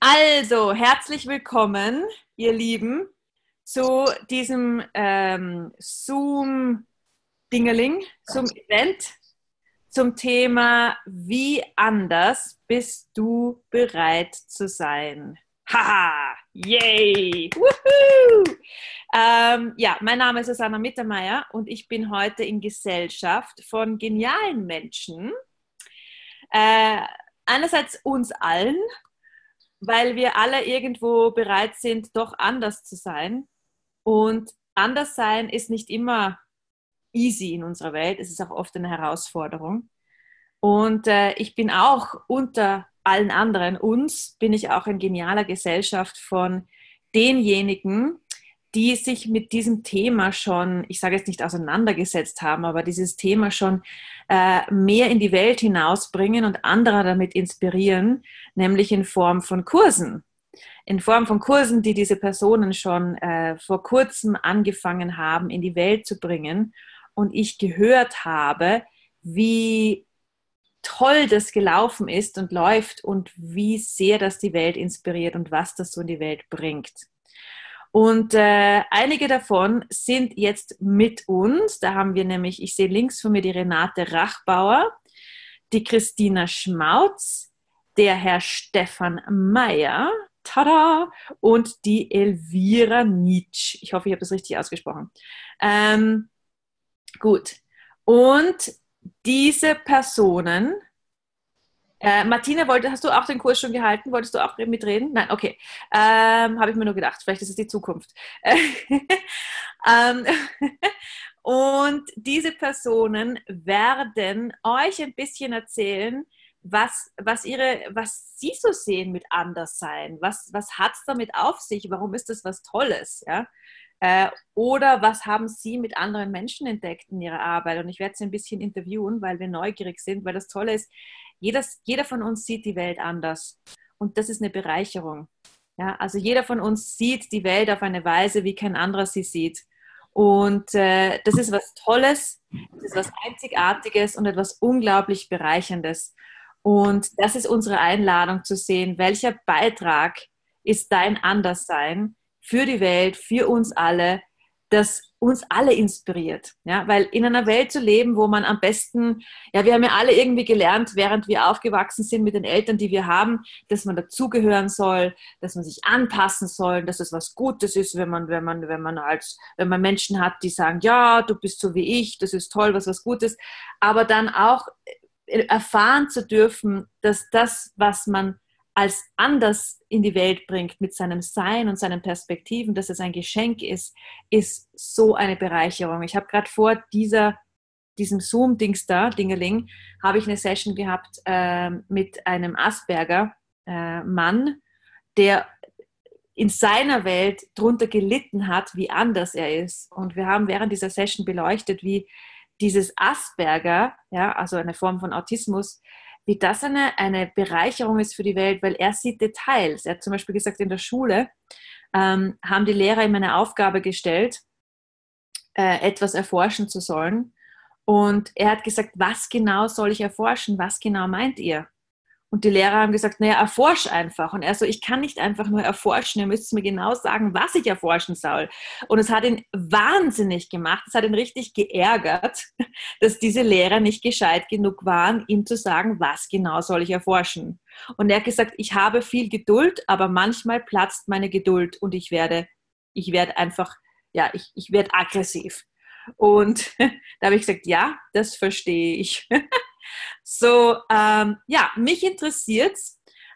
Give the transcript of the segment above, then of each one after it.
Also, herzlich willkommen, ihr Lieben, zu diesem ähm, Zoom-Dingeling, Zoom-Event zum Thema Wie anders bist du bereit zu sein? Haha, yay! Woohoo! Ähm, ja, mein Name ist Susanna Mittermeier und ich bin heute in Gesellschaft von genialen Menschen. Äh, einerseits uns allen, weil wir alle irgendwo bereit sind, doch anders zu sein. Und anders sein ist nicht immer easy in unserer Welt. Es ist auch oft eine Herausforderung. Und äh, ich bin auch unter allen anderen, uns, bin ich auch in genialer Gesellschaft von denjenigen, die sich mit diesem Thema schon, ich sage jetzt nicht auseinandergesetzt haben, aber dieses Thema schon äh, mehr in die Welt hinausbringen und andere damit inspirieren, nämlich in Form von Kursen. In Form von Kursen, die diese Personen schon äh, vor kurzem angefangen haben, in die Welt zu bringen. Und ich gehört habe, wie toll das gelaufen ist und läuft und wie sehr das die Welt inspiriert und was das so in die Welt bringt. Und äh, einige davon sind jetzt mit uns. Da haben wir nämlich, ich sehe links von mir die Renate Rachbauer, die Christina Schmautz, der Herr Stefan Meyer, tada, und die Elvira Nietzsche. Ich hoffe, ich habe das richtig ausgesprochen. Ähm, gut. Und diese Personen äh, Martina, wollte, hast du auch den Kurs schon gehalten? Wolltest du auch mitreden? Nein, okay. Ähm, Habe ich mir nur gedacht, vielleicht ist es die Zukunft. ähm, und diese Personen werden euch ein bisschen erzählen, was, was, ihre, was sie so sehen mit Anderssein. Was, was hat es damit auf sich? Warum ist das was Tolles? Ja? Äh, oder was haben Sie mit anderen Menschen entdeckt in Ihrer Arbeit? Und ich werde Sie ein bisschen interviewen, weil wir neugierig sind, weil das Tolle ist, jedes, jeder von uns sieht die Welt anders. Und das ist eine Bereicherung. Ja, also jeder von uns sieht die Welt auf eine Weise, wie kein anderer sie sieht. Und äh, das ist was Tolles, das ist was Einzigartiges und etwas unglaublich Bereicherndes. Und das ist unsere Einladung zu sehen, welcher Beitrag ist dein Anderssein für die Welt, für uns alle, das uns alle inspiriert. Ja, weil in einer Welt zu leben, wo man am besten, ja, wir haben ja alle irgendwie gelernt, während wir aufgewachsen sind mit den Eltern, die wir haben, dass man dazugehören soll, dass man sich anpassen soll, dass es was Gutes ist, wenn man, wenn man, wenn man als, wenn man Menschen hat, die sagen, ja, du bist so wie ich, das ist toll, was was Gutes, aber dann auch erfahren zu dürfen, dass das, was man als anders in die Welt bringt mit seinem Sein und seinen Perspektiven, dass es ein Geschenk ist, ist so eine Bereicherung. Ich habe gerade vor dieser, diesem Zoom-Dings da, Dingeling, habe ich eine Session gehabt äh, mit einem Asperger-Mann, äh, der in seiner Welt darunter gelitten hat, wie anders er ist. Und wir haben während dieser Session beleuchtet, wie dieses Asperger, ja, also eine Form von Autismus, wie das eine, eine Bereicherung ist für die Welt, weil er sieht Details. Er hat zum Beispiel gesagt, in der Schule ähm, haben die Lehrer ihm eine Aufgabe gestellt, äh, etwas erforschen zu sollen. Und er hat gesagt, was genau soll ich erforschen? Was genau meint ihr? Und die Lehrer haben gesagt, naja, erforsch einfach. Und er so, ich kann nicht einfach nur erforschen, ihr müsst mir genau sagen, was ich erforschen soll. Und es hat ihn wahnsinnig gemacht, es hat ihn richtig geärgert, dass diese Lehrer nicht gescheit genug waren, ihm zu sagen, was genau soll ich erforschen. Und er hat gesagt, ich habe viel Geduld, aber manchmal platzt meine Geduld und ich werde, ich werde einfach, ja, ich, ich werde aggressiv. Und da habe ich gesagt, ja, das verstehe ich. So, ähm, ja, mich interessiert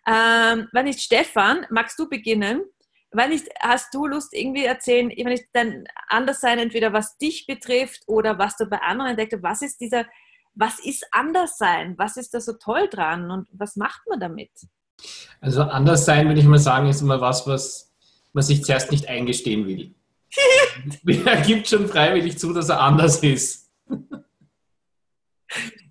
ähm, wenn nicht Stefan, magst du beginnen? Wenn nicht, hast du Lust, irgendwie erzählen, wenn nicht dein Anderssein, entweder was dich betrifft oder was du bei anderen entdeckt hast, was ist dieser, was ist Anderssein? Was ist da so toll dran und was macht man damit? Also Anderssein, würde ich mal sagen, ist immer was, was man sich zuerst nicht eingestehen will. er gibt schon freiwillig zu, dass er anders ist.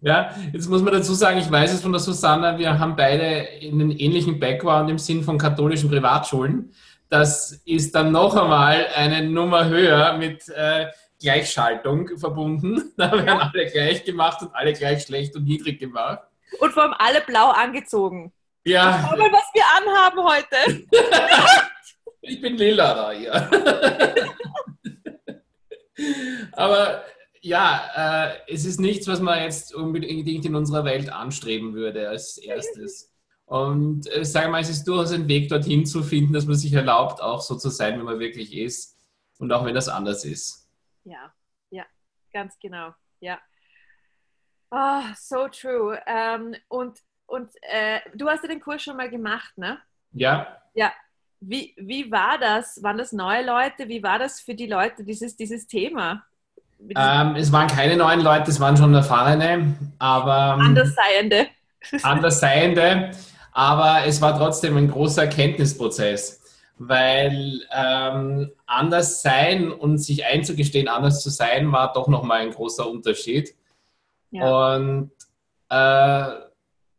Ja, jetzt muss man dazu sagen, ich weiß es von der Susanna, wir haben beide einen ähnlichen Background im Sinn von katholischen Privatschulen. Das ist dann noch einmal eine Nummer höher mit äh, Gleichschaltung verbunden. Da werden alle gleich gemacht und alle gleich schlecht und niedrig gemacht. Und vor allem alle blau angezogen. Ja. Schau mal, was wir anhaben heute. ich bin lila da, ja. Aber ja, äh, es ist nichts, was man jetzt unbedingt in unserer Welt anstreben würde als erstes. Und äh, sage mal, es ist durchaus ein Weg dorthin zu finden, dass man sich erlaubt, auch so zu sein, wie man wirklich ist. Und auch wenn das anders ist. Ja, ja, ganz genau. Ja. Oh, so true. Ähm, und und äh, du hast ja den Kurs schon mal gemacht, ne? Ja. Ja. Wie, wie war das? Waren das neue Leute? Wie war das für die Leute, dieses, dieses Thema? Ähm, es waren keine neuen Leute, es waren schon erfahrene, aber. Ähm, Andersseiende. Andersseiende, aber es war trotzdem ein großer Erkenntnisprozess, weil ähm, anders sein und sich einzugestehen, anders zu sein, war doch nochmal ein großer Unterschied. Ja. Und äh,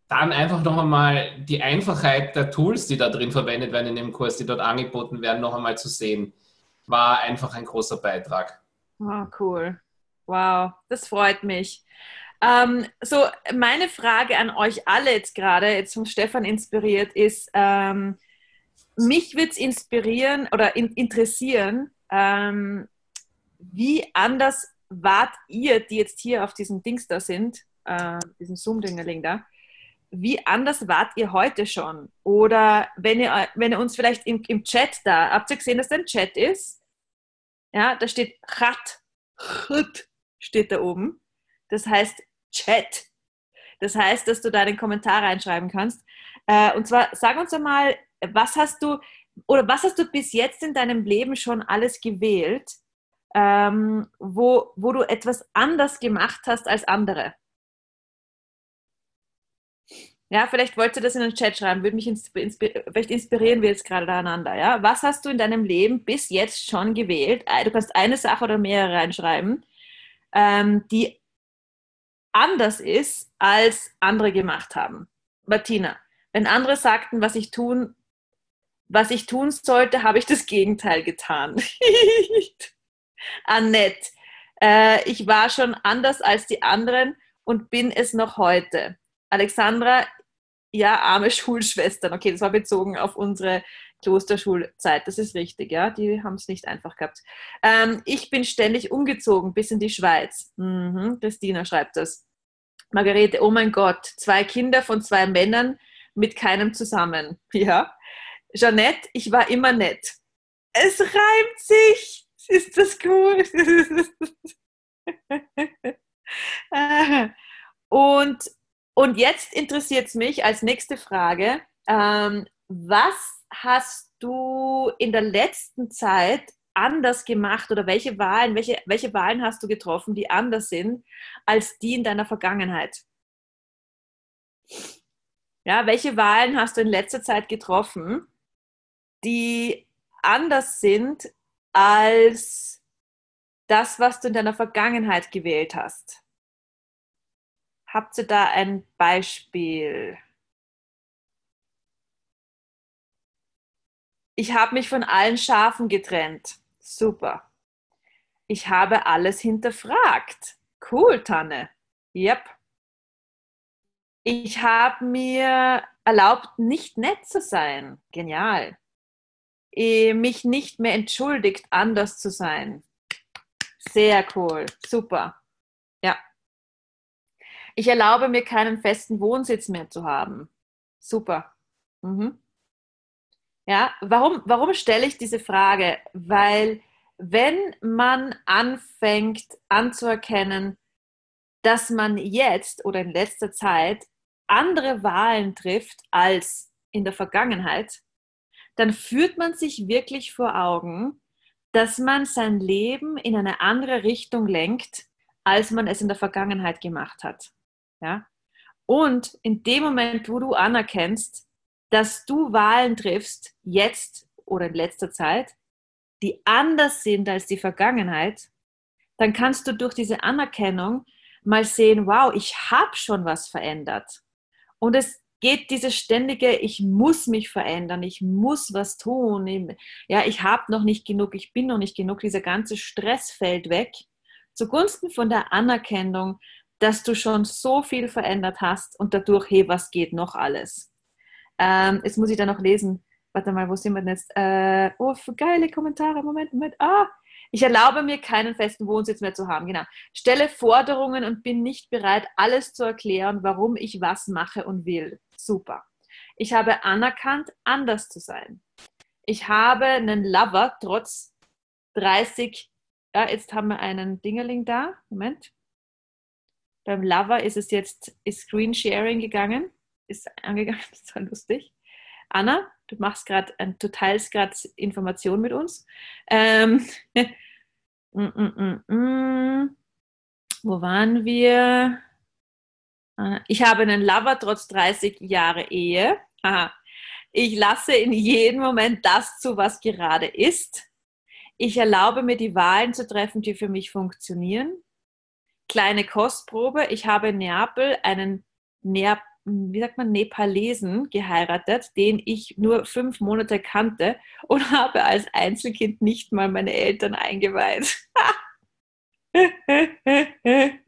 dann einfach noch einmal die Einfachheit der Tools, die da drin verwendet werden in dem Kurs, die dort angeboten werden, noch einmal zu sehen, war einfach ein großer Beitrag. Oh, cool. Wow, das freut mich. Ähm, so, meine Frage an euch alle jetzt gerade, jetzt von Stefan inspiriert, ist, ähm, mich wird es inspirieren oder in, interessieren, ähm, wie anders wart ihr, die jetzt hier auf diesem Dings da sind, äh, diesem Zoom-Dingeling da, wie anders wart ihr heute schon? Oder wenn ihr, wenn ihr uns vielleicht im, im Chat da, habt ihr gesehen, dass da ein Chat ist? Ja, da steht Chat. Chat steht da oben. Das heißt Chat. Das heißt, dass du da den Kommentar reinschreiben kannst. Äh, und zwar, sag uns einmal, was hast du oder was hast du bis jetzt in deinem Leben schon alles gewählt, ähm, wo, wo du etwas anders gemacht hast als andere? Ja, vielleicht wollt ihr das in den Chat schreiben, würde mich inspir vielleicht inspirieren wir jetzt gerade einander. Ja? Was hast du in deinem Leben bis jetzt schon gewählt? Du kannst eine Sache oder mehrere reinschreiben, ähm, die anders ist, als andere gemacht haben. Martina, wenn andere sagten, was ich tun, was ich tun sollte, habe ich das Gegenteil getan. Annette, äh, ich war schon anders als die anderen und bin es noch heute. Alexandra, ja, arme Schulschwestern. Okay, das war bezogen auf unsere Klosterschulzeit. Das ist richtig, ja. Die haben es nicht einfach gehabt. Ähm, ich bin ständig umgezogen bis in die Schweiz. Mhm, Christina schreibt das. Margarete, oh mein Gott, zwei Kinder von zwei Männern mit keinem zusammen. Ja. Jeanette, ich war immer nett. Es reimt sich. Ist das cool? Und und jetzt interessiert es mich als nächste Frage, ähm, was hast du in der letzten Zeit anders gemacht oder welche Wahlen, welche, welche Wahlen hast du getroffen, die anders sind als die in deiner Vergangenheit? Ja, welche Wahlen hast du in letzter Zeit getroffen, die anders sind als das, was du in deiner Vergangenheit gewählt hast? Habt ihr da ein Beispiel? Ich habe mich von allen Schafen getrennt. Super. Ich habe alles hinterfragt. Cool, Tanne. Yep. Ich habe mir erlaubt, nicht nett zu sein. Genial. Ich mich nicht mehr entschuldigt, anders zu sein. Sehr cool. Super. Ja. Ich erlaube mir keinen festen Wohnsitz mehr zu haben. Super. Mhm. Ja, warum, warum stelle ich diese Frage? Weil wenn man anfängt anzuerkennen, dass man jetzt oder in letzter Zeit andere Wahlen trifft als in der Vergangenheit, dann führt man sich wirklich vor Augen, dass man sein Leben in eine andere Richtung lenkt, als man es in der Vergangenheit gemacht hat. Ja? Und in dem Moment, wo du anerkennst, dass du Wahlen triffst, jetzt oder in letzter Zeit, die anders sind als die Vergangenheit, dann kannst du durch diese Anerkennung mal sehen, wow, ich habe schon was verändert. Und es geht diese ständige, ich muss mich verändern, ich muss was tun, ja, ich habe noch nicht genug, ich bin noch nicht genug, dieser ganze Stress fällt weg, zugunsten von der Anerkennung, dass du schon so viel verändert hast und dadurch, hey, was geht noch alles? Ähm, jetzt muss ich da noch lesen. Warte mal, wo sind wir denn jetzt? Äh, oh, geile Kommentare. Moment, Moment. Ah, ich erlaube mir keinen festen Wohnsitz mehr zu haben. Genau. Stelle Forderungen und bin nicht bereit, alles zu erklären, warum ich was mache und will. Super. Ich habe anerkannt, anders zu sein. Ich habe einen Lover trotz 30. Ja, jetzt haben wir einen Dingerling da. Moment. Beim Lover ist es jetzt ist Screen Sharing gegangen. Ist angegangen. Das ist lustig. Anna, du machst gerade, du teilst gerade Informationen mit uns. Ähm, mm, mm, mm, Wo waren wir? Ich habe einen Lover trotz 30 Jahre Ehe. Aha. Ich lasse in jedem Moment das zu, was gerade ist. Ich erlaube mir die Wahlen zu treffen, die für mich funktionieren. Kleine Kostprobe. Ich habe in Neapel einen Neapel wie sagt man, Nepalesen geheiratet, den ich nur fünf Monate kannte und habe als Einzelkind nicht mal meine Eltern eingeweiht.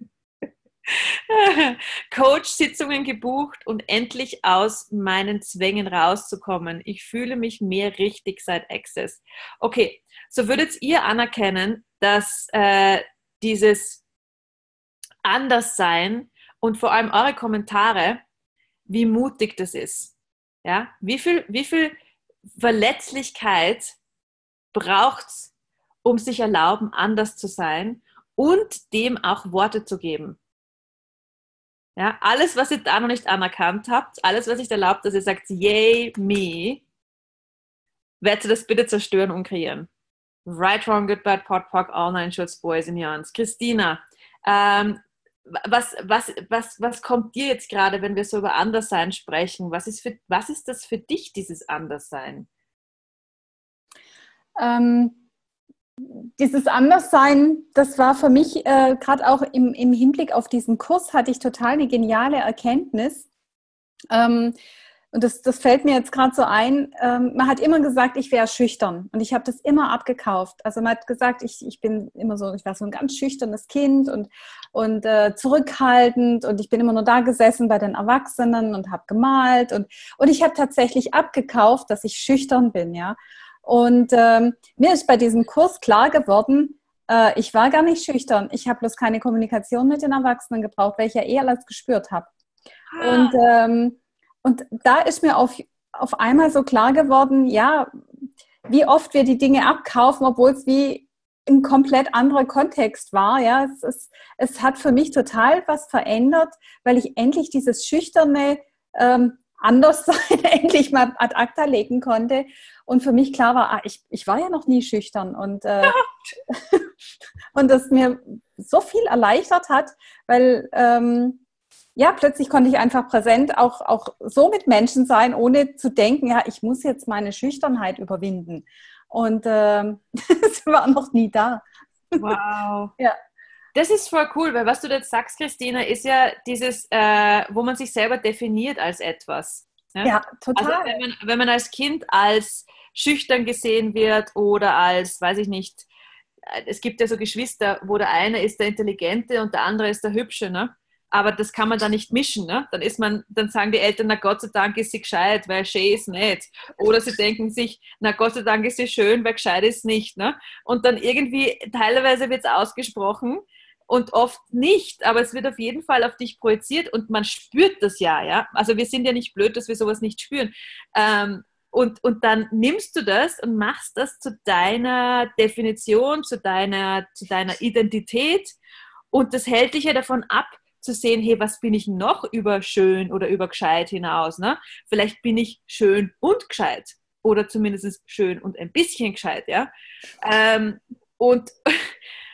Coach-Sitzungen gebucht und endlich aus meinen Zwängen rauszukommen. Ich fühle mich mehr richtig seit Access. Okay, so würdet ihr anerkennen, dass äh, dieses Anderssein und vor allem eure Kommentare wie mutig das ist. Ja? Wie, viel, wie viel Verletzlichkeit braucht es, um sich erlauben, anders zu sein und dem auch Worte zu geben. Ja, alles, was ihr da noch nicht anerkannt habt, alles, was ich erlaubt, dass ihr sagt, yay, me, werdet ihr das bitte zerstören und kreieren. Right, wrong, good, bad, pot, pock, all nine shorts, boys and yarns. Christina, ähm, was, was, was, was kommt dir jetzt gerade, wenn wir so über Anderssein sprechen? Was ist, für, was ist das für dich, dieses Anderssein? Ähm, dieses Anderssein, das war für mich äh, gerade auch im, im Hinblick auf diesen Kurs, hatte ich total eine geniale Erkenntnis. Ähm, und das, das fällt mir jetzt gerade so ein, ähm, man hat immer gesagt, ich wäre schüchtern und ich habe das immer abgekauft. Also man hat gesagt, ich, ich bin immer so, ich war so ein ganz schüchternes Kind und, und äh, zurückhaltend und ich bin immer nur da gesessen bei den Erwachsenen und habe gemalt und, und ich habe tatsächlich abgekauft, dass ich schüchtern bin, ja. Und ähm, mir ist bei diesem Kurs klar geworden, äh, ich war gar nicht schüchtern. Ich habe bloß keine Kommunikation mit den Erwachsenen gebraucht, weil ich ja eher alles gespürt habe. Ah. Und ähm, und da ist mir auf, auf einmal so klar geworden, ja, wie oft wir die Dinge abkaufen, obwohl es wie ein komplett anderer Kontext war. Ja, es, ist, es hat für mich total was verändert, weil ich endlich dieses schüchterne ähm, Anderssein endlich mal ad acta legen konnte. Und für mich klar war, ah, ich, ich war ja noch nie schüchtern. Und, äh, und das mir so viel erleichtert hat, weil ähm, ja, plötzlich konnte ich einfach präsent auch, auch so mit Menschen sein, ohne zu denken, ja, ich muss jetzt meine Schüchternheit überwinden. Und äh, das war noch nie da. Wow. ja. Das ist voll cool, weil was du jetzt sagst, Christina, ist ja dieses, äh, wo man sich selber definiert als etwas. Ja, ja total. Also wenn man, wenn man als Kind als schüchtern gesehen wird oder als, weiß ich nicht, äh, es gibt ja so Geschwister, wo der eine ist der Intelligente und der andere ist der Hübsche, ne? Aber das kann man da nicht mischen. Ne? Dann ist man, dann sagen die Eltern, na Gott sei Dank ist sie gescheit, weil schön ist nicht. Oder sie denken sich, na Gott sei Dank ist sie schön, weil gescheit ist nicht. Ne? Und dann irgendwie, teilweise wird es ausgesprochen und oft nicht, aber es wird auf jeden Fall auf dich projiziert und man spürt das ja, ja. Also wir sind ja nicht blöd, dass wir sowas nicht spüren. Ähm, und, und dann nimmst du das und machst das zu deiner Definition, zu deiner, zu deiner Identität und das hält dich ja davon ab, zu sehen, hey, was bin ich noch über schön oder über gescheit hinaus? Ne? Vielleicht bin ich schön und gescheit oder zumindest schön und ein bisschen gescheit, ja. Ähm, und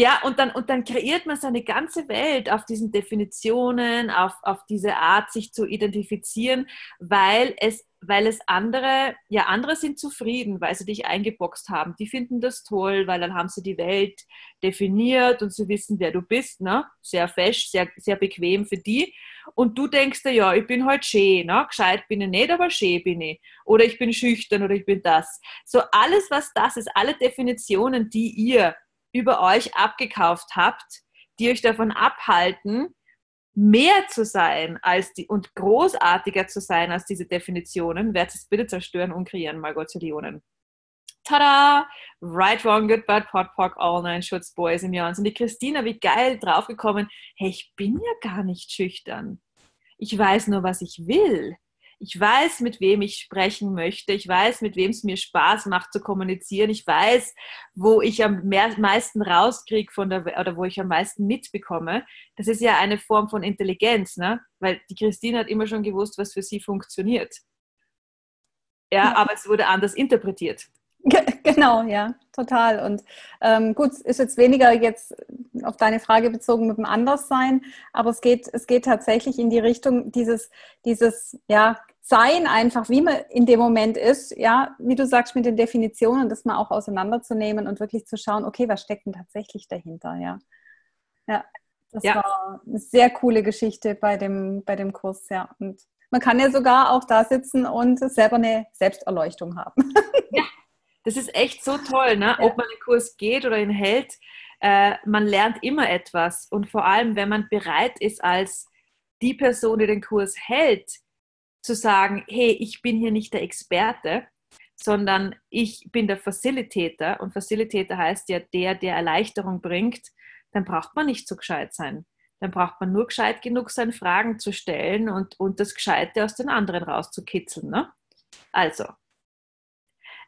ja, und dann, und dann kreiert man seine ganze Welt auf diesen Definitionen, auf, auf diese Art, sich zu identifizieren, weil es weil es andere, ja, andere sind zufrieden, weil sie dich eingeboxt haben. Die finden das toll, weil dann haben sie die Welt definiert und sie wissen, wer du bist, ne? Sehr fest, sehr, sehr bequem für die. Und du denkst dir, ja, ich bin halt schön, ne? Gescheit bin ich nicht, aber schön bin ich. Oder ich bin schüchtern oder ich bin das. So alles, was das ist, alle Definitionen, die ihr über euch abgekauft habt, die euch davon abhalten, mehr zu sein als die und großartiger zu sein als diese Definitionen, werdet es bitte zerstören und kreieren, Margot Zillionen. Tada! Right, Wrong, Good, Bad, Pot, Pock, All Nine, Schutz, Boys im Jahr. Und die Christina, wie geil draufgekommen, hey, ich bin ja gar nicht schüchtern. Ich weiß nur, was ich will ich weiß, mit wem ich sprechen möchte. Ich weiß, mit wem es mir Spaß macht zu kommunizieren. Ich weiß, wo ich am meisten rauskriege von der, oder wo ich am meisten mitbekomme. Das ist ja eine Form von Intelligenz, ne? Weil die Christine hat immer schon gewusst, was für sie funktioniert. Ja, ja. aber es wurde anders interpretiert. Genau, ja, total. Und ähm, gut, ist jetzt weniger jetzt auf deine Frage bezogen mit dem Anderssein, aber es geht, es geht tatsächlich in die Richtung dieses, dieses, ja, Sein einfach, wie man in dem Moment ist, ja, wie du sagst, mit den Definitionen, das mal auch auseinanderzunehmen und wirklich zu schauen, okay, was steckt denn tatsächlich dahinter, ja. Ja, das ja. war eine sehr coole Geschichte bei dem, bei dem Kurs, ja. Und man kann ja sogar auch da sitzen und selber eine Selbsterleuchtung haben. Ja, das ist echt so toll, ne? ob man einen Kurs geht oder ihn hält. Äh, man lernt immer etwas. Und vor allem, wenn man bereit ist, als die Person, die den Kurs hält, zu sagen, hey, ich bin hier nicht der Experte, sondern ich bin der Facilitator. Und Facilitator heißt ja der, der Erleichterung bringt. Dann braucht man nicht so gescheit sein. Dann braucht man nur gescheit genug sein, Fragen zu stellen und, und das Gescheite aus den anderen rauszukitzeln. Ne? Also,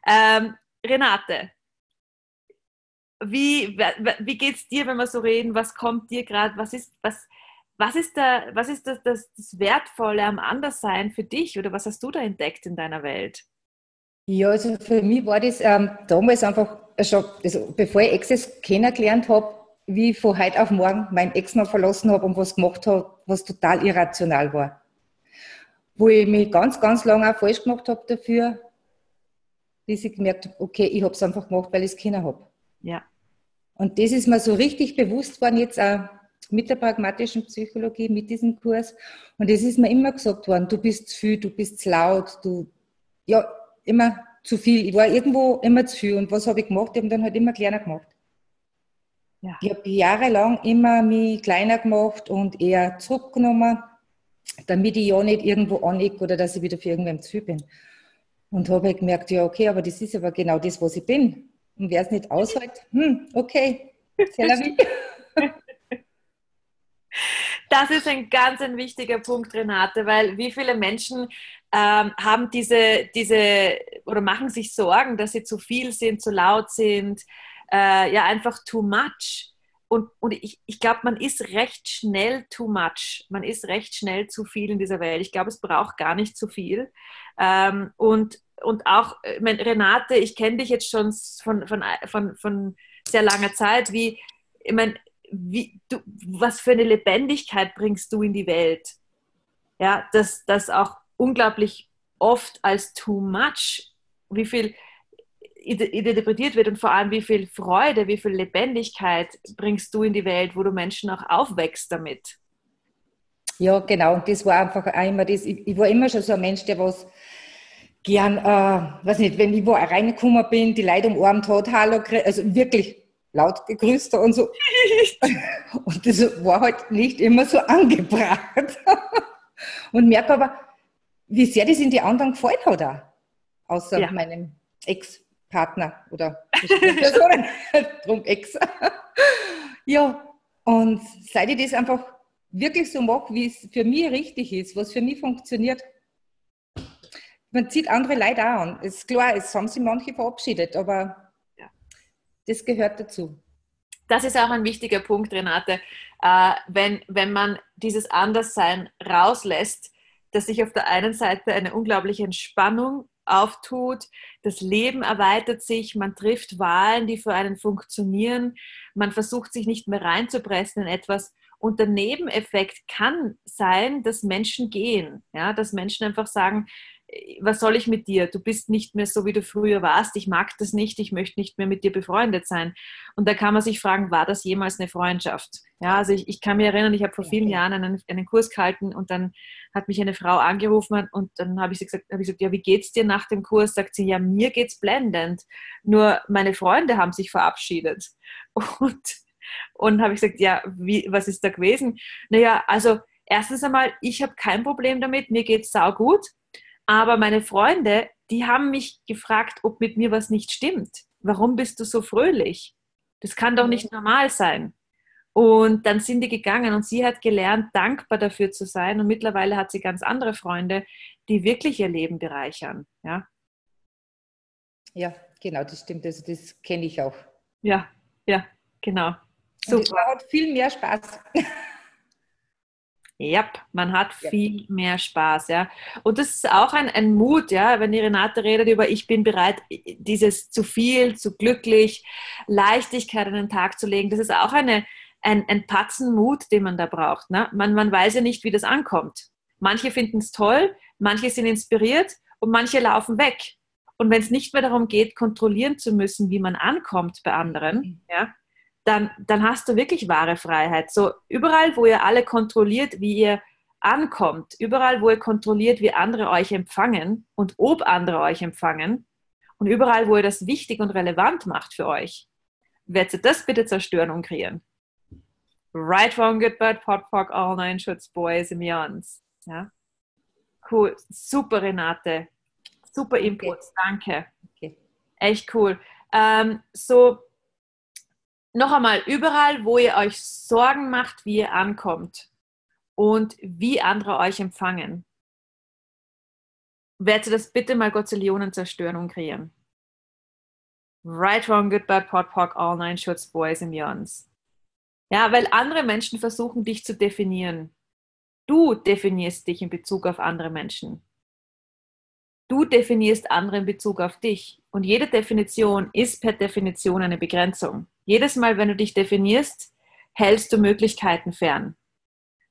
ähm, Renate, wie, wie geht es dir, wenn wir so reden? Was kommt dir gerade? Was ist, was, was ist, da, was ist das, das, das Wertvolle am Anderssein für dich oder was hast du da entdeckt in deiner Welt? Ja, also für mich war das ähm, damals einfach schon, also bevor ich Exes kennengelernt habe, wie ich von heute auf morgen meinen Ex noch verlassen habe und was gemacht habe, was total irrational war. Wo ich mich ganz, ganz lange auch falsch gemacht habe dafür, bis ich gemerkt habe, okay, ich habe es einfach gemacht, weil ich es kennen habe. Ja. Und das ist mir so richtig bewusst worden, jetzt auch mit der pragmatischen Psychologie, mit diesem Kurs. Und es ist mir immer gesagt worden, du bist zu viel, du bist zu laut, du, ja, immer zu viel. Ich war irgendwo immer zu viel. Und was habe ich gemacht? Ich habe dann halt immer kleiner gemacht. Ja. Ich habe jahrelang immer mich kleiner gemacht und eher zurückgenommen, damit ich ja nicht irgendwo anecke oder dass ich wieder für irgendwem zu viel bin. Und habe gemerkt, ja, okay, aber das ist aber genau das, was ich bin. Und wer es nicht aushält, hm, okay, Das ist ein ganz ein wichtiger Punkt, Renate, weil wie viele Menschen ähm, haben diese, diese oder machen sich Sorgen, dass sie zu viel sind, zu laut sind, äh, ja, einfach too much. Und, und ich, ich glaube, man ist recht schnell too much. Man ist recht schnell zu viel in dieser Welt. Ich glaube, es braucht gar nicht zu viel. Ähm, und, und auch, ich mein, Renate, ich kenne dich jetzt schon von, von, von, von sehr langer Zeit. Wie, ich meine, wie, du, was für eine Lebendigkeit bringst du in die Welt? Ja, dass das auch unglaublich oft als too much, wie viel interpretiert wird und vor allem wie viel Freude, wie viel Lebendigkeit bringst du in die Welt, wo du Menschen auch aufwächst damit. Ja, genau. Und das war einfach immer das. Ich, ich, war immer schon so ein Mensch, der was gern, äh, weiß nicht, wenn ich wo reingekommen bin, die Leute umarmt hat, hallo, also wirklich laut gegrüßt und so. und das war halt nicht immer so angebracht. und merke aber, wie sehr das in die anderen gefallen hat auch. Außer ja. meinem Ex-Partner oder Personen, drum Ex. ja, und seit ich das einfach wirklich so mache, wie es für mich richtig ist, was für mich funktioniert, man zieht andere Leute auch an. Ist klar, es haben sich manche verabschiedet, aber ja. das gehört dazu. Das ist auch ein wichtiger Punkt, Renate. Äh, wenn, wenn man dieses Anderssein rauslässt, dass sich auf der einen Seite eine unglaubliche Entspannung auftut, das Leben erweitert sich, man trifft Wahlen, die für einen funktionieren, man versucht sich nicht mehr reinzupressen in etwas, und der Nebeneffekt kann sein, dass Menschen gehen, ja, dass Menschen einfach sagen, was soll ich mit dir? Du bist nicht mehr so, wie du früher warst. Ich mag das nicht. Ich möchte nicht mehr mit dir befreundet sein. Und da kann man sich fragen, war das jemals eine Freundschaft? Ja, also ich, ich kann mich erinnern, ich habe vor vielen Jahren einen, einen Kurs gehalten und dann hat mich eine Frau angerufen und dann habe ich sie gesagt, habe ich gesagt, ja, wie geht's dir nach dem Kurs? Sagt sie, ja, mir geht's blendend. Nur meine Freunde haben sich verabschiedet. Und, und habe ich gesagt, ja, wie, was ist da gewesen? Naja, also erstens einmal, ich habe kein Problem damit, mir geht es gut, aber meine Freunde, die haben mich gefragt, ob mit mir was nicht stimmt. Warum bist du so fröhlich? Das kann doch nicht normal sein. Und dann sind die gegangen und sie hat gelernt, dankbar dafür zu sein. Und mittlerweile hat sie ganz andere Freunde, die wirklich ihr Leben bereichern. Ja, ja genau, das stimmt. Also das kenne ich auch. Ja, ja, genau. Super. Und es macht viel mehr Spaß. Ja, man hat ja. viel mehr Spaß, ja. Und das ist auch ein, ein Mut, ja, wenn die Renate redet über ich bin bereit, dieses zu viel, zu glücklich, Leichtigkeit an den Tag zu legen, das ist auch eine, ein, ein Patzen Mut, den man da braucht. Ne? Man, man weiß ja nicht, wie das ankommt. Manche finden es toll, manche sind inspiriert und manche laufen weg. Und wenn es nicht mehr darum geht, kontrollieren zu müssen, wie man ankommt bei anderen, mhm. ja, dann, dann hast du wirklich wahre Freiheit. So überall, wo ihr alle kontrolliert, wie ihr ankommt, überall, wo ihr kontrolliert, wie andere euch empfangen und ob andere euch empfangen und überall, wo ihr das wichtig und relevant macht für euch, werdet ihr das bitte zerstören und kreieren. Right, wrong, good, bad, pot, pock, all nine shoots, boys and beyonds. Ja? Cool. Super, Renate. Super Inputs. Okay. Danke. Okay. Echt cool. Ähm, so, noch einmal, überall, wo ihr euch Sorgen macht, wie ihr ankommt und wie andere euch empfangen, werdet ihr das bitte mal Gozillionen zerstören und kreieren. Right, wrong, good, bad, pot, pock, all nine shorts, boys and beyonds. Ja, weil andere Menschen versuchen, dich zu definieren. Du definierst dich in Bezug auf andere Menschen. Du definierst andere in Bezug auf dich. Und jede Definition ist per Definition eine Begrenzung. Jedes Mal, wenn du dich definierst, hältst du Möglichkeiten fern.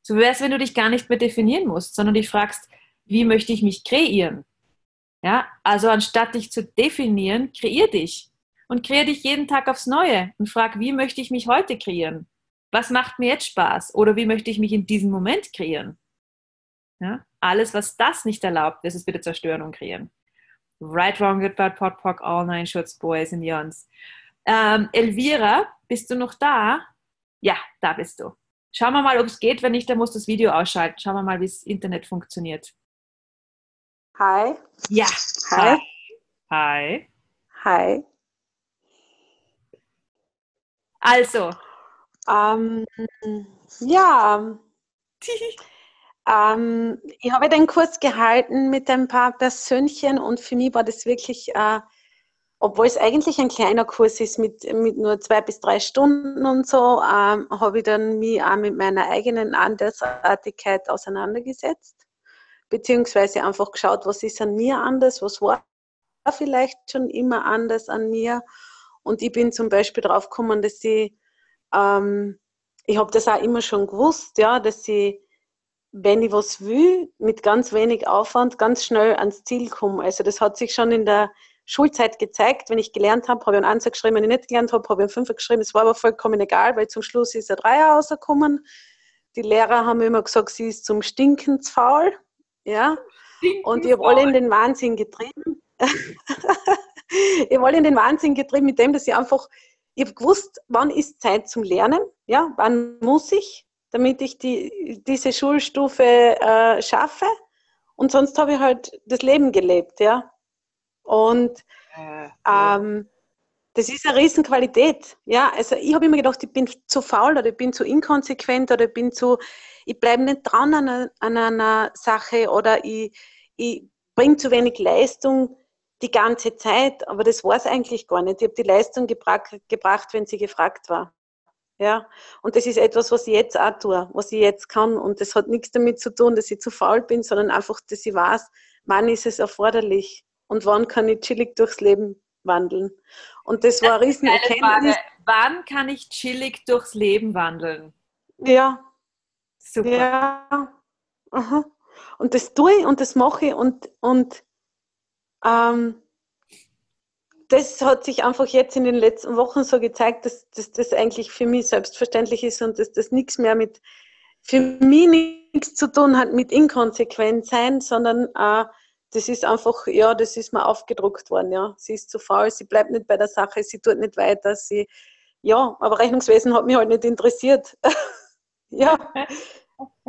So wäre es, wenn du dich gar nicht mehr definieren musst, sondern dich fragst, wie möchte ich mich kreieren? Ja, also anstatt dich zu definieren, kreier dich und kreier dich jeden Tag aufs Neue und frag, wie möchte ich mich heute kreieren? Was macht mir jetzt Spaß? Oder wie möchte ich mich in diesem Moment kreieren? Ja, alles, was das nicht erlaubt, ist bitte zerstören und kreieren. Right, wrong, good, bad, pot, pock, all nine shorts, boys and yons. Ähm, Elvira, bist du noch da? Ja, da bist du. Schauen wir mal, ob es geht. Wenn nicht, dann muss das Video ausschalten. Schauen wir mal, wie das Internet funktioniert. Hi. Ja. Hi. Hi. Hi. Also. Ähm, ja. ähm, ich habe den Kurs gehalten mit ein paar Persönchen und für mich war das wirklich äh, obwohl es eigentlich ein kleiner Kurs ist mit, mit nur zwei bis drei Stunden und so, ähm, habe ich dann mich auch mit meiner eigenen Andersartigkeit auseinandergesetzt, beziehungsweise einfach geschaut, was ist an mir anders, was war vielleicht schon immer anders an mir. Und ich bin zum Beispiel drauf gekommen, dass ich, ähm, ich habe das auch immer schon gewusst, ja, dass ich, wenn ich was will, mit ganz wenig Aufwand ganz schnell ans Ziel komme. Also das hat sich schon in der Schulzeit gezeigt. Wenn ich gelernt habe, habe ich einen Anzer geschrieben. Wenn ich nicht gelernt habe, habe ich einen Fünfer geschrieben. Es war aber vollkommen egal, weil zum Schluss ist ein Dreier rausgekommen. Die Lehrer haben immer gesagt, sie ist zum Stinkens faul. Ja. Und ich habe alle in den Wahnsinn getrieben. ich habe alle in den Wahnsinn getrieben mit dem, dass ich einfach, ich habe gewusst, wann ist Zeit zum Lernen, ja, wann muss ich, damit ich die, diese Schulstufe äh, schaffe. Und sonst habe ich halt das Leben gelebt, ja. Und äh, ähm, das ist eine Riesenqualität. Ja, also ich habe immer gedacht, ich bin zu faul oder ich bin zu inkonsequent oder ich bin zu, ich bleibe nicht dran an einer, an einer Sache oder ich, ich bringe zu wenig Leistung die ganze Zeit. Aber das war es eigentlich gar nicht. Ich habe die Leistung gebracht, gebracht, wenn sie gefragt war. Ja, und das ist etwas, was ich jetzt auch tue, was ich jetzt kann. Und das hat nichts damit zu tun, dass ich zu faul bin, sondern einfach, dass ich weiß, wann ist es erforderlich und wann kann ich chillig durchs Leben wandeln. Und das, das war eine riesen Erkenntnis. Wann kann ich chillig durchs Leben wandeln? Ja. Super. Ja. Aha. Und das tue ich und das mache ich und, und ähm, das hat sich einfach jetzt in den letzten Wochen so gezeigt, dass, dass das eigentlich für mich selbstverständlich ist und dass das nichts mehr mit, für mich nichts zu tun hat mit Inkonsequenz sein, sondern äh, das ist einfach, ja, das ist mir aufgedruckt worden, ja. Sie ist zu faul, sie bleibt nicht bei der Sache, sie tut nicht weiter, sie, ja, aber Rechnungswesen hat mich halt nicht interessiert. ja,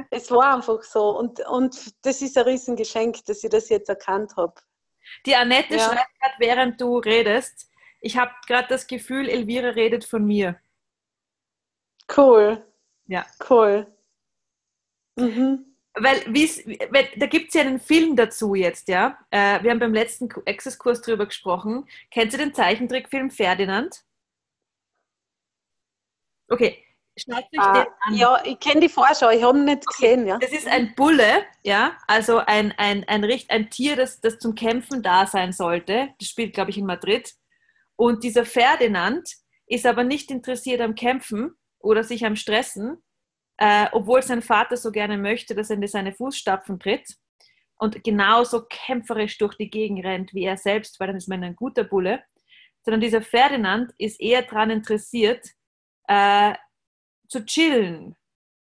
es war einfach so. Und, und das ist ein Riesengeschenk, dass ich das jetzt erkannt habe. Die Annette ja. schreibt gerade, während du redest, ich habe gerade das Gefühl, Elvira redet von mir. Cool. Ja. Cool. Mhm. Weil, weil da gibt es ja einen Film dazu jetzt, ja. Äh, wir haben beim letzten Access-Kurs drüber gesprochen. Kennst du den Zeichentrickfilm Ferdinand? Okay, Schaut euch ah, den an. Ja, ich kenne die Vorschau, ich habe ihn nicht gesehen. Ja. Das ist ein Bulle, ja, also ein, ein, ein, ein, ein Tier, das, das zum Kämpfen da sein sollte. Das spielt, glaube ich, in Madrid. Und dieser Ferdinand ist aber nicht interessiert am Kämpfen oder sich am Stressen, äh, obwohl sein Vater so gerne möchte, dass er in seine Fußstapfen tritt und genauso kämpferisch durch die Gegend rennt wie er selbst, weil dann ist man ein guter Bulle. Sondern dieser Ferdinand ist eher daran interessiert, äh, zu chillen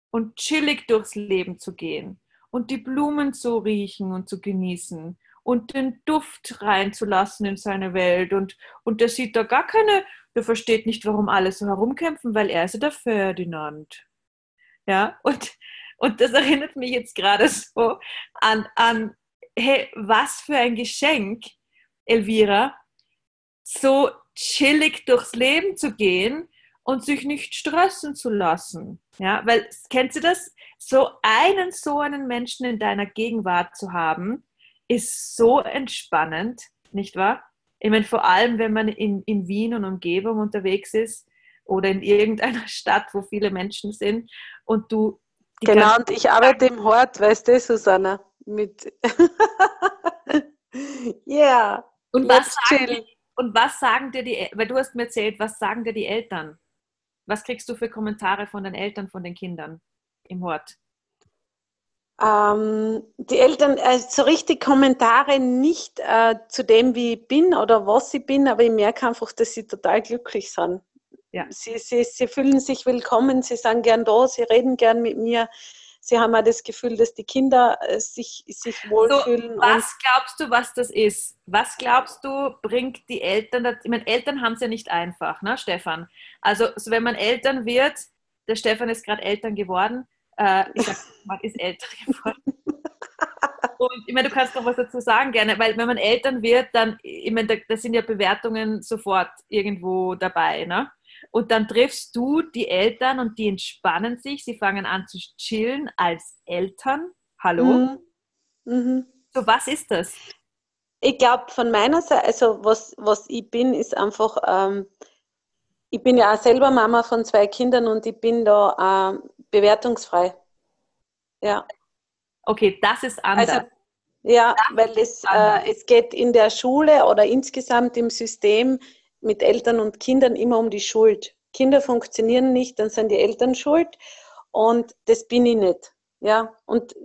und chillig durchs Leben zu gehen und die Blumen zu riechen und zu genießen und den Duft reinzulassen in seine Welt. Und, und der sieht da gar keine, der versteht nicht, warum alle so herumkämpfen, weil er ist ja der Ferdinand. Ja, und, und das erinnert mich jetzt gerade so an, an, hey, was für ein Geschenk, Elvira, so chillig durchs Leben zu gehen und sich nicht stressen zu lassen. Ja, weil kennst du das? So einen so einen Menschen in deiner Gegenwart zu haben, ist so entspannend, nicht wahr? Ich meine, vor allem, wenn man in, in Wien und Umgebung unterwegs ist oder in irgendeiner Stadt, wo viele Menschen sind und du. Genau, und ich arbeite im Hort, weißt du, Susanna, mit. Ja. yeah. Und was, sagen, und was sagen dir die, weil du hast mir erzählt, was sagen dir die Eltern? Was kriegst du für Kommentare von den Eltern, von den Kindern im Hort? Ähm, die Eltern, äh, so richtig Kommentare nicht äh, zu dem, wie ich bin oder was ich bin, aber ich merke einfach, dass sie total glücklich sind. Ja. Sie, sie, sie fühlen sich willkommen, sie sind gern da, sie reden gern mit mir sie haben auch das Gefühl, dass die Kinder äh, sich, sich wohlfühlen. So, was glaubst du, was das ist? Was glaubst du, bringt die Eltern, das, ich meine, Eltern haben es ja nicht einfach, ne, Stefan? Also, so wenn man Eltern wird, der Stefan ist gerade Eltern geworden, äh, ich sag, man ist Eltern geworden. Und ich meine, du kannst noch was dazu sagen gerne, weil wenn man Eltern wird, dann, ich meine, da, da sind ja Bewertungen sofort irgendwo dabei, ne? Und dann triffst du die Eltern und die entspannen sich, sie fangen an zu chillen als Eltern. Hallo? Mhm. Mhm. So, was ist das? Ich glaube, von meiner Seite, also was, was ich bin, ist einfach, ähm, ich bin ja auch selber Mama von zwei Kindern und ich bin da ähm, bewertungsfrei. Ja. Okay, das ist anders. Also, ja, das weil es, äh, es geht in der Schule oder insgesamt im System mit Eltern und Kindern immer um die Schuld. Kinder funktionieren nicht, dann sind die Eltern schuld und das bin ich nicht. Ja, und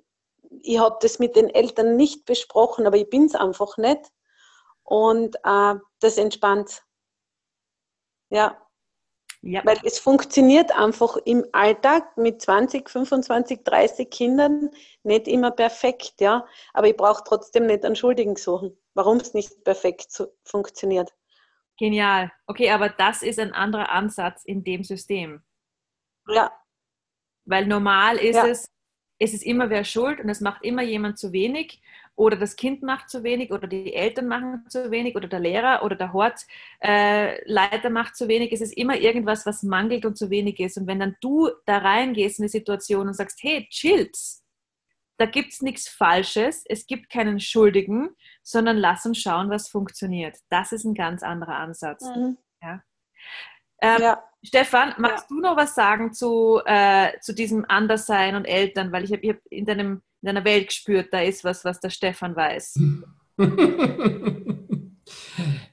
ich habe das mit den Eltern nicht besprochen, aber ich bin es einfach nicht. Und äh, das entspannt. Ja. ja. Weil es funktioniert einfach im Alltag mit 20, 25, 30 Kindern nicht immer perfekt, ja. Aber ich brauche trotzdem nicht einen Schuldigen suchen, warum es nicht perfekt funktioniert. Genial. Okay, aber das ist ein anderer Ansatz in dem System. Ja. Weil normal ist ja. es, es ist immer wer schuld und es macht immer jemand zu wenig oder das Kind macht zu wenig oder die Eltern machen zu wenig oder der Lehrer oder der Hortleiter äh, macht zu wenig. Es ist immer irgendwas, was mangelt und zu wenig ist. Und wenn dann du da reingehst in die Situation und sagst, hey, chills, da gibt es nichts Falsches, es gibt keinen Schuldigen, sondern lass uns schauen, was funktioniert. Das ist ein ganz anderer Ansatz. Mhm. Ja. Ähm, ja. Stefan, magst ja. du noch was sagen zu, äh, zu diesem Anderssein und Eltern? Weil ich habe hab in, deinem, in deiner Welt gespürt, da ist was, was der Stefan weiß.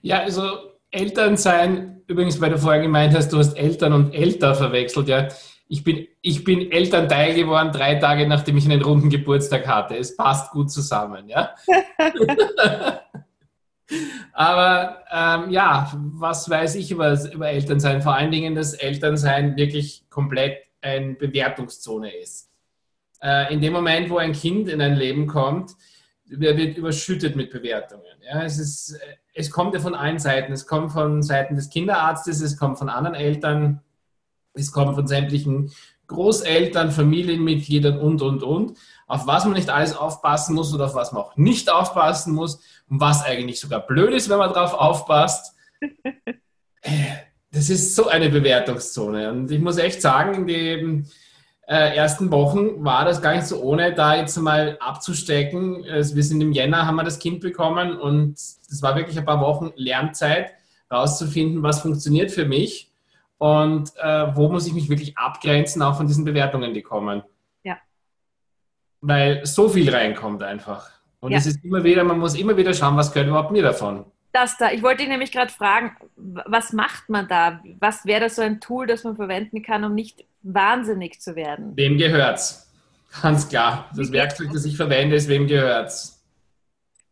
ja, also Elternsein, übrigens, weil du vorher gemeint hast, du hast Eltern und Älter verwechselt, ja ich bin, ich bin Elternteil geworden, drei Tage nachdem ich einen runden Geburtstag hatte. Es passt gut zusammen, ja. Aber ähm, ja, was weiß ich über, über Elternsein? Vor allen Dingen, dass Elternsein wirklich komplett eine Bewertungszone ist. Äh, in dem Moment, wo ein Kind in ein Leben kommt, wird überschüttet mit Bewertungen. Ja, es, ist, es kommt ja von allen Seiten. Es kommt von Seiten des Kinderarztes, es kommt von anderen Eltern, es kommt von sämtlichen Großeltern, Familienmitgliedern und, und, und, auf was man nicht alles aufpassen muss oder auf was man auch nicht aufpassen muss und was eigentlich sogar blöd ist, wenn man drauf aufpasst. Das ist so eine Bewertungszone. Und ich muss echt sagen, in den äh, ersten Wochen war das gar nicht so ohne, da jetzt mal abzustecken. Also wir sind im Jänner, haben wir das Kind bekommen und das war wirklich ein paar Wochen Lernzeit, rauszufinden, was funktioniert für mich und äh, wo muss ich mich wirklich abgrenzen, auch von diesen Bewertungen, die kommen. Ja. Weil so viel reinkommt einfach. Und ja. es ist immer wieder, man muss immer wieder schauen, was gehört überhaupt mir davon. Das da, ich wollte dich nämlich gerade fragen, was macht man da? Was wäre das so ein Tool, das man verwenden kann, um nicht wahnsinnig zu werden? Wem gehört's? Ganz klar. Das Werkzeug, das ich verwende, ist wem gehört's?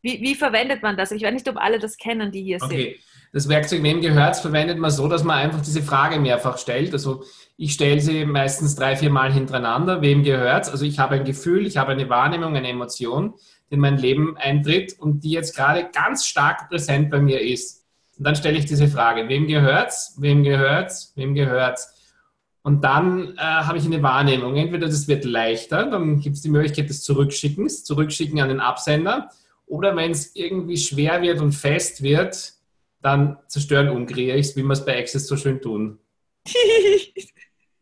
Wie, wie verwendet man das? Ich weiß nicht, ob alle das kennen, die hier okay. sind. Das Werkzeug wem gehört's verwendet man so, dass man einfach diese Frage mehrfach stellt. Also ich stelle sie meistens drei, vier Mal hintereinander. Wem gehört's? Also ich habe ein Gefühl, ich habe eine Wahrnehmung, eine Emotion die in mein Leben eintritt und die jetzt gerade ganz stark präsent bei mir ist. Und dann stelle ich diese Frage, wem gehört's? Wem gehört's? Wem gehört's? Und dann äh, habe ich eine Wahrnehmung. Entweder das wird leichter, dann gibt es die Möglichkeit des Zurückschickens, Zurückschicken an den Absender. Oder wenn es irgendwie schwer wird und fest wird, dann zerstören umkreiere ich es, wie wir es bei Access so schön tun.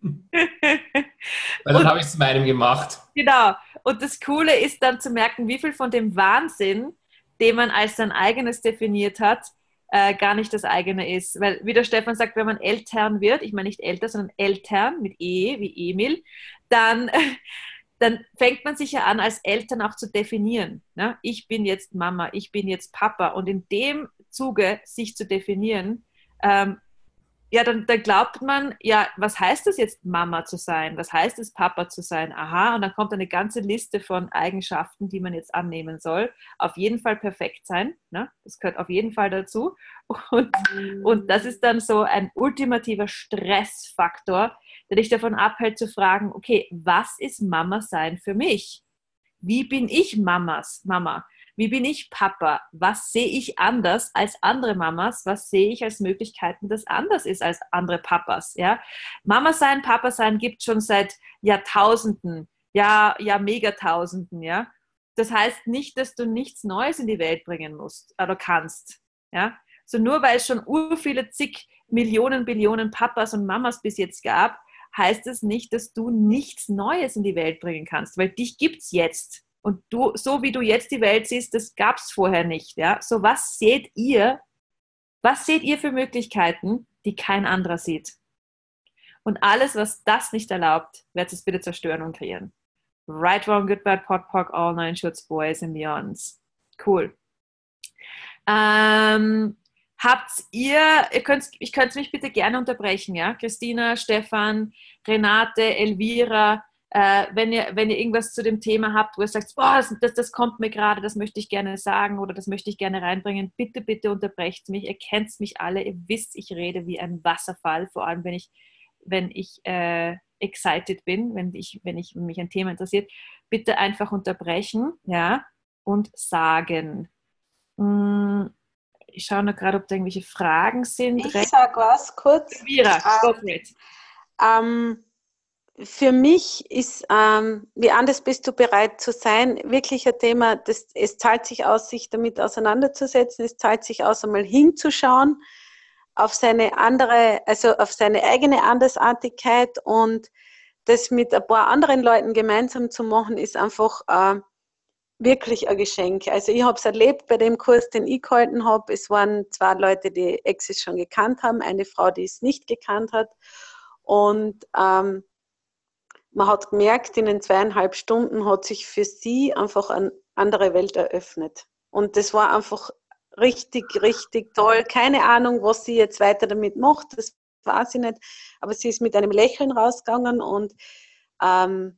Weil dann habe ich es zu meinem gemacht. Genau. Und das Coole ist dann zu merken, wie viel von dem Wahnsinn, den man als sein eigenes definiert hat, äh, gar nicht das eigene ist. Weil, wie der Stefan sagt, wenn man Eltern wird, ich meine nicht älter, sondern Eltern mit E wie Emil, dann, dann fängt man sich ja an, als Eltern auch zu definieren. Ne? Ich bin jetzt Mama, ich bin jetzt Papa. Und in dem Zuge, sich zu definieren, ähm, ja, dann, dann glaubt man, ja, was heißt es jetzt, Mama zu sein? Was heißt es, Papa zu sein? Aha, und dann kommt eine ganze Liste von Eigenschaften, die man jetzt annehmen soll. Auf jeden Fall perfekt sein, ne? das gehört auf jeden Fall dazu. Und, und das ist dann so ein ultimativer Stressfaktor, der dich davon abhält zu fragen, okay, was ist Mama sein für mich? Wie bin ich Mamas Mama? Wie bin ich Papa? Was sehe ich anders als andere Mamas? Was sehe ich als Möglichkeiten, das anders ist als andere Papas? Ja? Mama sein, Papa sein gibt schon seit Jahrtausenden, ja, ja, Megatausenden, ja. Das heißt nicht, dass du nichts Neues in die Welt bringen musst oder kannst, ja. So nur weil es schon ur viele zig Millionen, Billionen Papas und Mamas bis jetzt gab, heißt es nicht, dass du nichts Neues in die Welt bringen kannst, weil dich gibt es jetzt. Und du, so wie du jetzt die Welt siehst, das gab es vorher nicht. Ja? So was seht ihr? Was seht ihr für Möglichkeiten, die kein anderer sieht? Und alles, was das nicht erlaubt, wird es bitte zerstören und kreieren. Right, wrong, good, bad, pot, pock, all nine shorts, boys and beyonds. Cool. Ähm, habt ihr, ihr könnt, ich könnte mich bitte gerne unterbrechen, ja? Christina, Stefan, Renate, Elvira, äh, wenn, ihr, wenn ihr irgendwas zu dem Thema habt, wo ihr sagt, boah, das, das, das kommt mir gerade, das möchte ich gerne sagen oder das möchte ich gerne reinbringen, bitte, bitte unterbrecht mich. Ihr kennt mich alle, ihr wisst, ich rede wie ein Wasserfall, vor allem wenn ich, wenn ich äh, excited bin, wenn, ich, wenn, ich, wenn mich ein Thema interessiert. Bitte einfach unterbrechen ja, und sagen. Hm, ich schaue noch gerade, ob da irgendwelche Fragen sind. Ich sage was kurz. Vira, go for it. Ähm, für mich ist, ähm, wie anders bist du bereit zu sein, wirklich ein Thema, das, es zahlt sich aus, sich damit auseinanderzusetzen, es zahlt sich aus, einmal hinzuschauen auf seine andere, also auf seine eigene Andersartigkeit und das mit ein paar anderen Leuten gemeinsam zu machen, ist einfach äh, wirklich ein Geschenk. Also ich habe es erlebt bei dem Kurs, den ich gehalten habe. Es waren zwei Leute, die Exis schon gekannt haben, eine Frau, die es nicht gekannt hat. Und ähm, man hat gemerkt, in den zweieinhalb Stunden hat sich für sie einfach eine andere Welt eröffnet. Und das war einfach richtig, richtig toll. Keine Ahnung, was sie jetzt weiter damit macht, das weiß ich nicht. Aber sie ist mit einem Lächeln rausgegangen und ähm,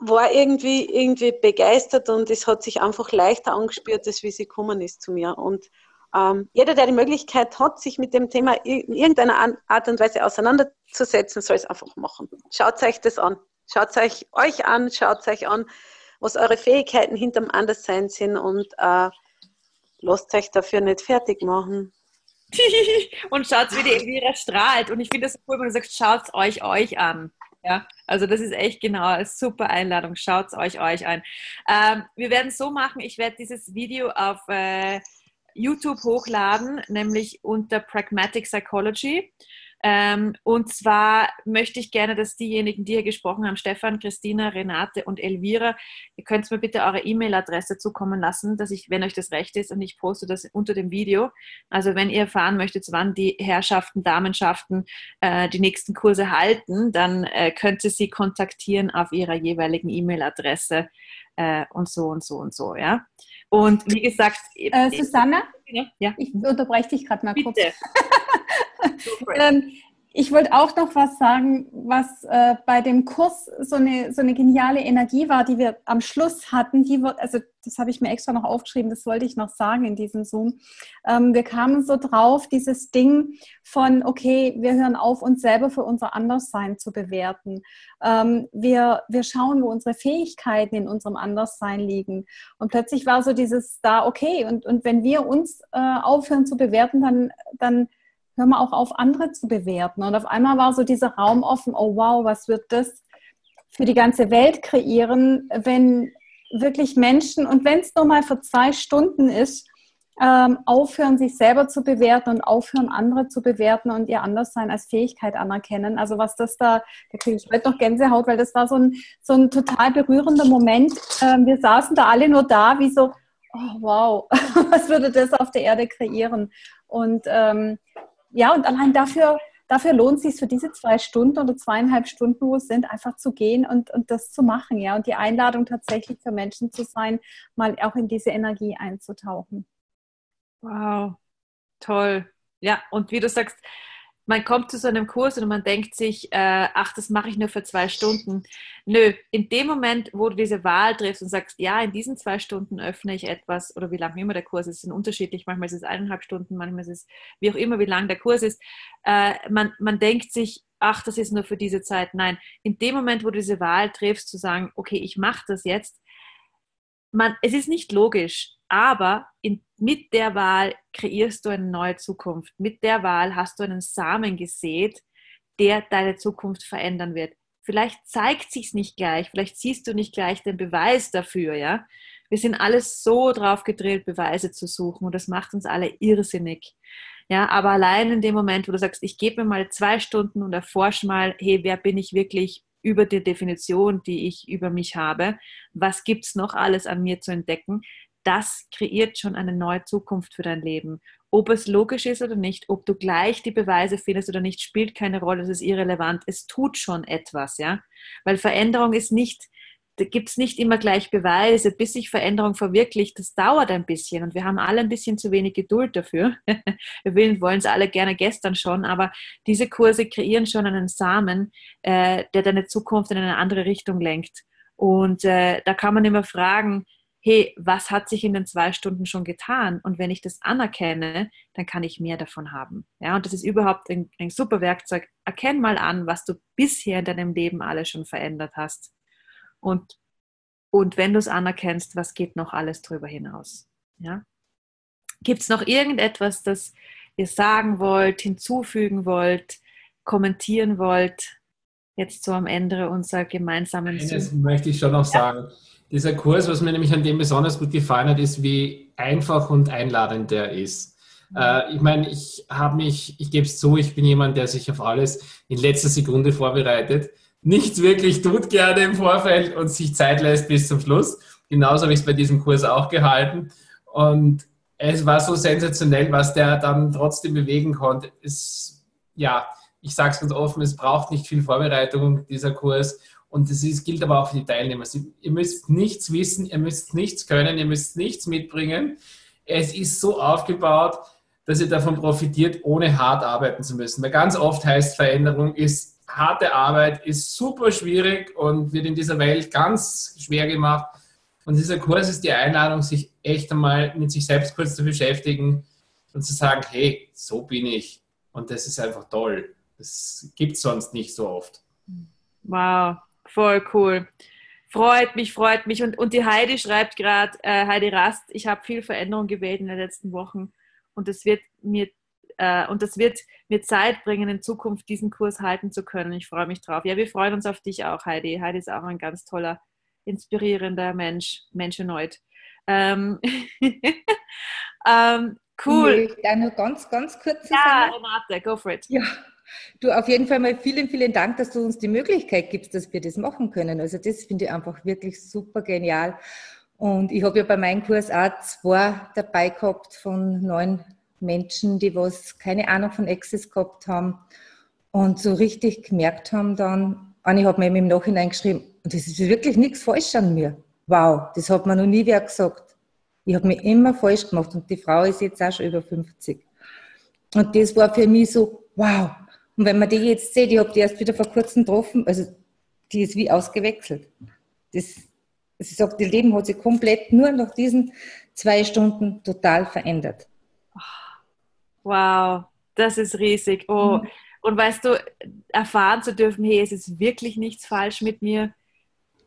war irgendwie, irgendwie begeistert und es hat sich einfach leichter angespürt, als wie sie gekommen ist zu mir. Und ähm, jeder, der die Möglichkeit hat, sich mit dem Thema in irgendeiner Art und Weise auseinanderzusetzen, soll es einfach machen. Schaut euch das an. Schaut euch euch an, schaut euch an, was eure Fähigkeiten hinterm Anderssein sind und äh, lasst euch dafür nicht fertig machen. und schaut, wie die Elvira strahlt. Und ich finde das so cool, wenn du sagst, schaut euch euch an. Ja, also das ist echt genau eine super Einladung. Schaut euch euch an. Ähm, wir werden es so machen, ich werde dieses Video auf äh, YouTube hochladen, nämlich unter Pragmatic Psychology. Ähm, und zwar möchte ich gerne, dass diejenigen, die hier gesprochen haben, Stefan, Christina, Renate und Elvira, ihr könnt mir bitte eure E-Mail-Adresse zukommen lassen, dass ich, wenn euch das recht ist, und ich poste das unter dem Video. Also wenn ihr erfahren möchtet, wann die Herrschaften, Damenschaften äh, die nächsten Kurse halten, dann äh, könnt ihr sie kontaktieren auf ihrer jeweiligen E-Mail-Adresse äh, und so und so und so, ja. Und wie gesagt, äh, Susanna, ja? ich unterbreche dich gerade mal Bitte. kurz. ähm, ich wollte auch noch was sagen, was äh, bei dem Kurs so eine, so eine geniale Energie war, die wir am Schluss hatten. Die wird, also das habe ich mir extra noch aufgeschrieben, das wollte ich noch sagen in diesem Zoom. Ähm, wir kamen so drauf, dieses Ding von, okay, wir hören auf, uns selber für unser Anderssein zu bewerten. Ähm, wir, wir schauen, wo unsere Fähigkeiten in unserem Anderssein liegen. Und plötzlich war so dieses da, okay, und, und wenn wir uns äh, aufhören zu bewerten, dann, dann hör mal auch auf, andere zu bewerten. Und auf einmal war so dieser Raum offen, oh wow, was wird das für die ganze Welt kreieren, wenn wirklich Menschen, und wenn es nur mal für zwei Stunden ist, ähm, aufhören, sich selber zu bewerten und aufhören, andere zu bewerten und ihr Anderssein als Fähigkeit anerkennen. Also was das da, da kriege ich heute noch Gänsehaut, weil das war so ein, so ein total berührender Moment. Ähm, wir saßen da alle nur da, wie so, oh wow, was würde das auf der Erde kreieren? Und ähm, ja, und allein dafür, dafür lohnt es sich für diese zwei Stunden oder zweieinhalb Stunden, wo es sind, einfach zu gehen und, und das zu machen, ja. Und die Einladung tatsächlich für Menschen zu sein, mal auch in diese Energie einzutauchen. Wow, toll. Ja, und wie du sagst, man kommt zu so einem Kurs und man denkt sich, äh, ach, das mache ich nur für zwei Stunden. Nö, in dem Moment, wo du diese Wahl triffst und sagst, ja, in diesen zwei Stunden öffne ich etwas oder wie lange immer der Kurs ist, sind unterschiedlich. Manchmal ist es eineinhalb Stunden, manchmal ist es wie auch immer, wie lang der Kurs ist. Äh, man, man denkt sich, ach, das ist nur für diese Zeit. Nein, in dem Moment, wo du diese Wahl triffst, zu sagen, okay, ich mache das jetzt, man, es ist nicht logisch, aber in, mit der Wahl kreierst du eine neue Zukunft. Mit der Wahl hast du einen Samen gesät, der deine Zukunft verändern wird. Vielleicht zeigt sich's nicht gleich, vielleicht siehst du nicht gleich den Beweis dafür, ja. Wir sind alles so drauf gedrillt, Beweise zu suchen und das macht uns alle irrsinnig. Ja, aber allein in dem Moment, wo du sagst, ich gebe mir mal zwei Stunden und erforsche mal, hey, wer bin ich wirklich über die Definition, die ich über mich habe, was gibt's noch alles an mir zu entdecken, das kreiert schon eine neue Zukunft für dein Leben. Ob es logisch ist oder nicht, ob du gleich die Beweise findest oder nicht, spielt keine Rolle, es ist irrelevant. Es tut schon etwas, ja. Weil Veränderung ist nicht, da gibt es nicht immer gleich Beweise, bis sich Veränderung verwirklicht. Das dauert ein bisschen und wir haben alle ein bisschen zu wenig Geduld dafür. wir wollen es alle gerne gestern schon, aber diese Kurse kreieren schon einen Samen, äh, der deine Zukunft in eine andere Richtung lenkt. Und äh, da kann man immer fragen, hey, was hat sich in den zwei Stunden schon getan? Und wenn ich das anerkenne, dann kann ich mehr davon haben. Ja, und das ist überhaupt ein, ein super Werkzeug. Erkenn mal an, was du bisher in deinem Leben alles schon verändert hast. Und, und wenn du es anerkennst, was geht noch alles drüber hinaus? Ja? Gibt es noch irgendetwas, das ihr sagen wollt, hinzufügen wollt, kommentieren wollt? Jetzt so am Ende unserer gemeinsamen Eines möchte ich schon noch ja. sagen dieser Kurs, was mir nämlich an dem besonders gut gefallen hat, ist, wie einfach und einladend der ist. Äh, ich meine, ich habe mich, ich gebe es zu, ich bin jemand, der sich auf alles in letzter Sekunde vorbereitet, nichts wirklich tut gerne im Vorfeld und sich Zeit lässt bis zum Schluss. Genauso habe ich es bei diesem Kurs auch gehalten. Und es war so sensationell, was der dann trotzdem bewegen konnte. Es, ja, ich sage es ganz offen, es braucht nicht viel Vorbereitung, dieser Kurs. Und das ist, gilt aber auch für die Teilnehmer. Sie, ihr müsst nichts wissen, ihr müsst nichts können, ihr müsst nichts mitbringen. Es ist so aufgebaut, dass ihr davon profitiert, ohne hart arbeiten zu müssen. Weil ganz oft heißt Veränderung ist harte Arbeit, ist super schwierig und wird in dieser Welt ganz schwer gemacht. Und dieser Kurs ist die Einladung, sich echt einmal mit sich selbst kurz zu beschäftigen und zu sagen, hey, so bin ich. Und das ist einfach toll. Das gibt es sonst nicht so oft. Wow, Voll cool. Freut mich, freut mich. Und, und die Heidi schreibt gerade, äh, Heidi Rast, ich habe viel Veränderung gewählt in den letzten Wochen und es wird mir äh, und das wird mir Zeit bringen, in Zukunft diesen Kurs halten zu können. Ich freue mich drauf. Ja, wir freuen uns auf dich auch, Heidi. Heidi ist auch ein ganz toller, inspirierender Mensch, Menschenoid. Ähm, ähm, cool. Ja, nur ganz, ganz kurz. Ja, Renate, go for it. Ja. Du, auf jeden Fall mal vielen, vielen Dank, dass du uns die Möglichkeit gibst, dass wir das machen können. Also das finde ich einfach wirklich super genial. Und ich habe ja bei meinem Kurs auch zwei dabei gehabt von neun Menschen, die was keine Ahnung von Access gehabt haben und so richtig gemerkt haben dann, Anni hat mir im Nachhinein geschrieben, und das ist wirklich nichts falsch an mir. Wow, das hat mir noch nie wer gesagt. Ich habe mich immer falsch gemacht und die Frau ist jetzt auch schon über 50. Und das war für mich so, wow. Und wenn man die jetzt sieht, ich habe die erst wieder vor kurzem getroffen, also die ist wie ausgewechselt. Das, sie sagt, ihr Leben hat sich komplett nur nach diesen zwei Stunden total verändert. Wow, das ist riesig. Oh. Mhm. Und weißt du, erfahren zu dürfen, hey, es ist wirklich nichts falsch mit mir.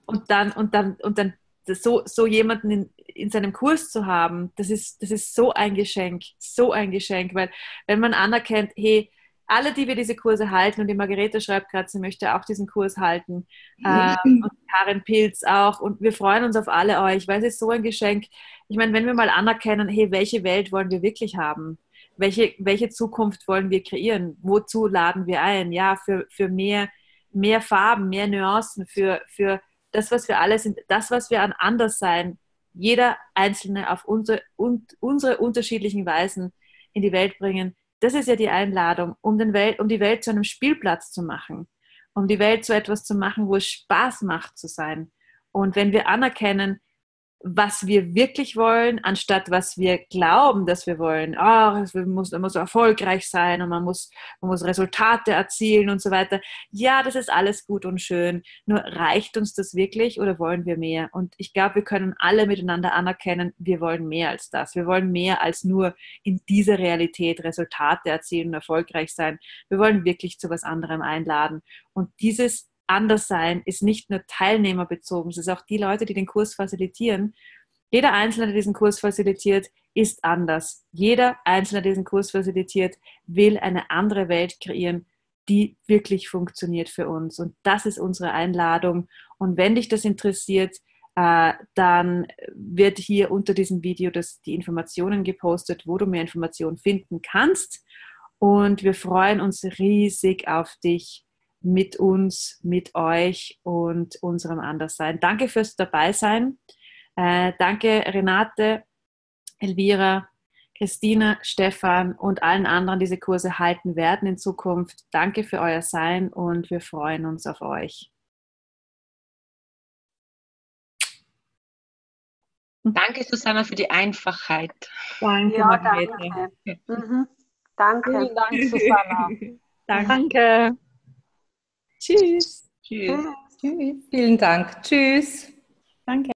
Und dann, und dann, und dann so, so jemanden in, in seinem Kurs zu haben, das ist, das ist so ein Geschenk, so ein Geschenk, weil wenn man anerkennt, hey, alle, die wir diese Kurse halten, und die Margarete schreibt gerade, sie möchte auch diesen Kurs halten, äh, und Karin Pilz auch, und wir freuen uns auf alle euch, weil es ist so ein Geschenk. Ich meine, wenn wir mal anerkennen, hey, welche Welt wollen wir wirklich haben? Welche, welche Zukunft wollen wir kreieren? Wozu laden wir ein? Ja, für, für mehr, mehr Farben, mehr Nuancen, für, für das, was wir alle sind, das, was wir an Anderssein, jeder Einzelne auf unsere, und, unsere unterschiedlichen Weisen in die Welt bringen das ist ja die Einladung, um, den Welt, um die Welt zu einem Spielplatz zu machen, um die Welt zu etwas zu machen, wo es Spaß macht zu sein. Und wenn wir anerkennen, was wir wirklich wollen, anstatt was wir glauben, dass wir wollen. Oh, es muss, man muss erfolgreich sein und man muss, man muss Resultate erzielen und so weiter. Ja, das ist alles gut und schön. Nur reicht uns das wirklich oder wollen wir mehr? Und ich glaube, wir können alle miteinander anerkennen, wir wollen mehr als das. Wir wollen mehr als nur in dieser Realität Resultate erzielen und erfolgreich sein. Wir wollen wirklich zu was anderem einladen. Und dieses Anderssein ist nicht nur teilnehmerbezogen, es ist auch die Leute, die den Kurs facilitieren. Jeder Einzelne, der diesen Kurs facilitiert, ist anders. Jeder Einzelne, der diesen Kurs facilitiert, will eine andere Welt kreieren, die wirklich funktioniert für uns. Und das ist unsere Einladung. Und wenn dich das interessiert, äh, dann wird hier unter diesem Video das, die Informationen gepostet, wo du mehr Informationen finden kannst. Und wir freuen uns riesig auf dich mit uns, mit euch und unserem Anderssein. Danke fürs Dabeisein. Äh, danke Renate, Elvira, Christina, Stefan und allen anderen, die diese Kurse halten werden in Zukunft. Danke für euer Sein und wir freuen uns auf euch. Danke, Susanna, für die Einfachheit. Danke, ja, Margarete. Danke. Mhm. danke. Vielen Dank, Susanna. danke. danke. Tschüss. Tschüss. Tschüss. Vielen Dank. Tschüss. Danke.